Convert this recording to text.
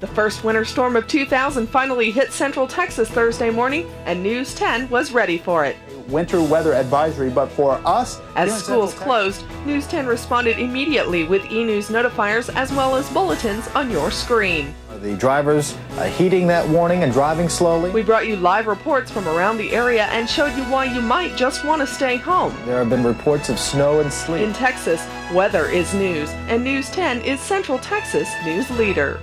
The first winter storm of 2000 finally hit central Texas Thursday morning, and News 10 was ready for it. Winter weather advisory, but for us, as schools closed, News 10 responded immediately with e News notifiers as well as bulletins on your screen. The drivers uh, heeding that warning and driving slowly. We brought you live reports from around the area and showed you why you might just want to stay home. There have been reports of snow and sleet. In Texas, weather is news, and News 10 is Central Texas news leader.